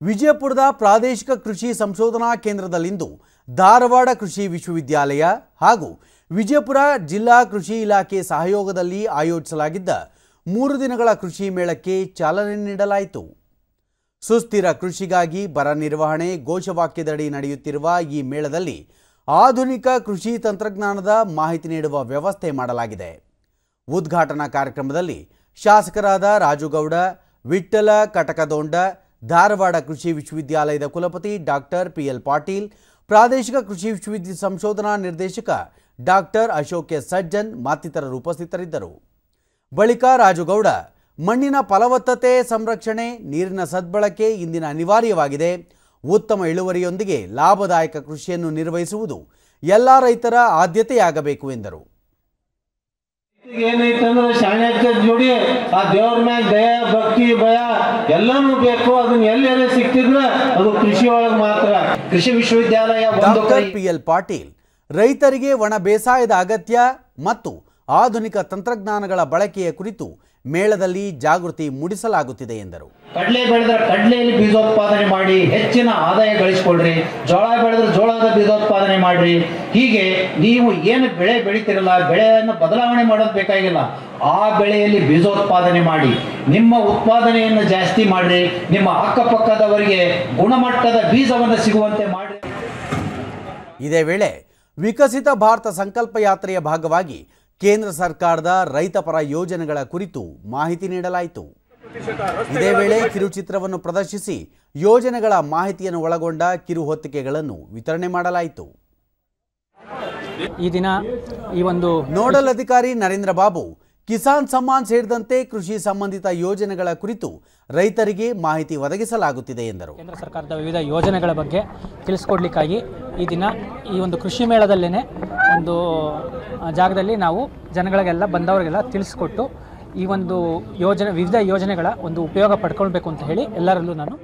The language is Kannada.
ವಿಜಯಪುರದ ಪ್ರಾದೇಶಿಕ ಕೃಷಿ ಸಂಶೋಧನಾ ಕೇಂದ್ರದಲ್ಲಿಂದು ಧಾರವಾಡ ಕೃಷಿ ವಿಶ್ವವಿದ್ಯಾಲಯ ಹಾಗೂ ವಿಜಯಪುರ ಜಿಲ್ಲಾ ಕೃಷಿ ಇಲಾಖೆ ಸಹಯೋಗದಲ್ಲಿ ಆಯೋಜಿಸಲಾಗಿದ್ದ ಮೂರು ದಿನಗಳ ಕೃಷಿ ಮೇಳಕ್ಕೆ ಚಾಲನೆ ನೀಡಲಾಯಿತು. ಸುಸ್ಥಿರ ಕೃಷಿಗಾಗಿ ಬರ ನಿರ್ವಹಣೆ ಘೋಷವಾಕ್ಯದಡಿ ನಡೆಯುತ್ತಿರುವ ಈ ಮೇಳದಲ್ಲಿ ಆಧುನಿಕ ಕೃಷಿ ತಂತ್ರಜ್ಞಾನದ ಮಾಹಿತಿ ನೀಡುವ ವ್ಯವಸ್ಥೆ ಮಾಡಲಾಗಿದೆ. ಉದ್ಘಾಟನಾ ಕಾರ್ಯಕ್ರಮದಲ್ಲಿ ಶಾಸಕರಾದ ರಾಜುಗೌಡ, ವಿಠ್ಠಲ, ಕಟಕದೊಂಡ ಧಾರವಾಡ ಕೃಷಿ ವಿಶ್ವವಿದ್ಯಾಲಯದ ಕುಲಪತಿ ಡಾಕ್ಟರ್ ಪಿಎಲ್ ಪಾಟೀಲ್, ಪ್ರಾದೇಶಿಕ ಕೃಷಿ ವಿಶ್ವವಿದ್ಯ ಸಂಶೋಧನಾ ನಿರ್ದೇಶಕ ಡಾಕ್ಟರ್ ಅಶೋಕ್ ಎಸ್ ಸಜ್ಜನ್ ಮತ್ತಿತರರು ಉಪಸ್ಥಿತರಿದ್ದರು. ಬಳಿಕ ರಾಜುಗೌಡ, ಮಣ್ಣಿನ ಫಲವತ್ತತೆ ಸಂರಕ್ಷಣೆ, ನೀರಿನ ಸದ್ಬಳಕೆ ಇಂದಿನ ಅನಿವಾರ್ಯವಾಗಿದೆ. ಉತ್ತಮ ಇಳುವರಿಯೊಂದಿಗೆ ಲಾಭದಾಯಕ ಕೃಷಿಯನ್ನು ನಿರ್ವಹಿಸುವುದು ಎಲ್ಲ ರೈತರ ಆದ್ಯತೆಯಾಗಬೇಕು ಎಂದರು. ಏನೈತಂದ್ರೆ ಶಾಣ್ಯಕ್ಕೆ ಆ ದೇವ್ರ ಮ್ಯಾಗ ದಯ ಭಕ್ತಿ ಭಯ ಎಲ್ಲಾನು ಬೇಕು. ಅದನ್ನ ಎಲ್ಲೆಲ್ಲ ಸಿಕ್ತಿದ್ರ ಅದು ಕೃಷಿ ಒಳಗ ಮಾತ್ರ. ಕೃಷಿ ವಿಶ್ವವಿದ್ಯಾಲಯ ಡಾಕ್ಟರ್ ಪಿ ಎಲ್ ಪಾಟೀಲ್ ರೈತರಿಗೆ ಒಣ ಬೇಸಾಯದ ಅಗತ್ಯ ಮತ್ತು ಆಧುನಿಕ ತಂತ್ರಜ್ಞಾನಗಳ ಬಳಕೆಯ ಕುರಿತು ಮೇಳದಲ್ಲಿ ಜಾಗೃತಿ ಮೂಡಿಸಲಾಗುತ್ತಿದೆ ಎಂದರು. ಕಡಲೆ ಬೆಳೆದ್ರೆ ಕಡಲೆಯಲ್ಲಿ ಬೀಜೋತ್ಪಾದನೆ ಮಾಡಿ ಹೆಚ್ಚಿನ ಆದಾಯ ಗಳಿಸ್ಕೊಳ್ರಿ. ಜೋಳ ಬೆಳೆದ್ರೆ ಜೋಳದ ಬೀಜೋತ್ಪಾದನೆ ಮಾಡ್ರಿ. ಹೀಗೆ ನೀವು ಏನು ಬೆಳೆ ಬೆಳಿತಿರಲ್ಲ ಬೆಳೆಯನ್ನು ಬದಲಾವಣೆ ಮಾಡೋದು ಬೇಕಾಗಿಲ್ಲ. ಆ ಬೆಳೆಯಲ್ಲಿ ಬೀಜೋತ್ಪಾದನೆ ಮಾಡಿ ನಿಮ್ಮ ಉತ್ಪಾದನೆಯನ್ನು ಜಾಸ್ತಿ ಮಾಡ್ರಿ. ನಿಮ್ಮ ಅಕ್ಕಪಕ್ಕದವರಿಗೆ ಗುಣಮಟ್ಟದ ಬೀಜವನ್ನು ಸಿಗುವಂತೆ ಮಾಡಿ ಇದೇ ವೇಳೆ ವಿಕಸಿತ ಭಾರತ ಸಂಕಲ್ಪ ಯಾತ್ರೆಯ ಭಾಗವಾಗಿ ಕೇಂದ್ರ ಸರ್ಕಾರದ ರೈತಪರ ಯೋಜನೆಗಳ ಕುರಿತು ಮಾಹಿತಿ ನೀಡಲಾಯಿತು. ಇದೇ ವೇಳೆ ಕಿರುಚಿತ್ರವನ್ನು ಪ್ರದರ್ಶಿಸಿ ಯೋಜನೆಗಳ ಮಾಹಿತಿಯನ್ನು ಒಳಗೊಂಡ ಕಿರು ಹೊತ್ತಿಕೆಗಳನ್ನು ವಿತರಣೆ ಮಾಡಲಾಯಿತು. ಈ ದಿನ ಈ ಒಂದು ನೋಡಲ್ ಅಧಿಕಾರಿ ನರೇಂದ್ರ ಬಾಬು ಕಿಸಾನ್ ಸಮ್ಮಾನ್ ಸೇರಿದಂತೆ ಕೃಷಿ ಸಂಬಂಧಿತ ಯೋಜನೆಗಳ ಕುರಿತು ರೈತರಿಗೆ ಮಾಹಿತಿ ಒದಗಿಸಲಾಗುತ್ತಿದೆ ಎಂದರು. ಕೇಂದ್ರ ಸರ್ಕಾರದ ವಿವಿಧ ಯೋಜನೆಗಳ ಬಗ್ಗೆ ತಿಳಿಸ್ಕೊಡ್ಲಿಕ್ಕಾಗಿ ಈ ದಿನ ಈ ಒಂದು ಕೃಷಿ ಮೇಳದಲ್ಲೇ ಒಂದು ಜಾಗದಲ್ಲಿ ನಾವು ಜನಗಳಿಗೆಲ್ಲ, ಬಂದವರಿಗೆಲ್ಲ ತಿಳಿಸ್ಕೊಟ್ಟು ಈ ಒಂದು ಯೋಜನೆ, ವಿವಿಧ ಯೋಜನೆಗಳ ಒಂದು ಉಪಯೋಗ ಪಡ್ಕೊಳ್ಬೇಕು ಅಂತ ಹೇಳಿ ಎಲ್ಲರಲ್ಲೂ ನಾನು